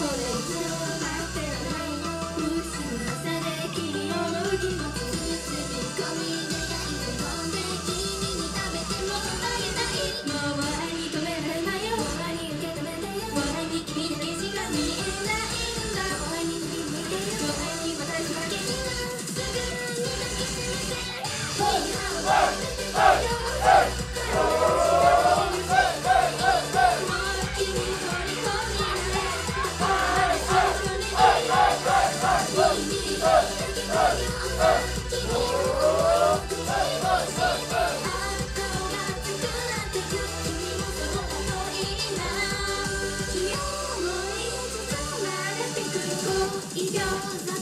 Minnesota. It goes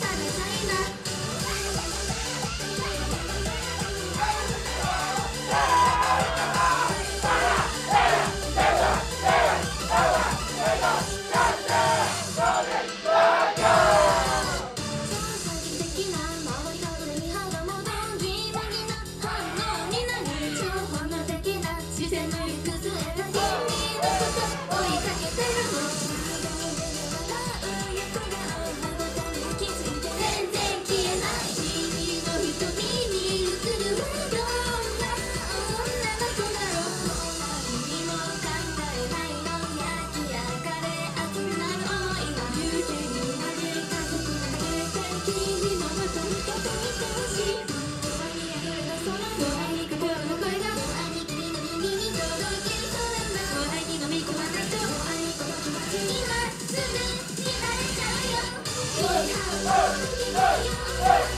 Hey!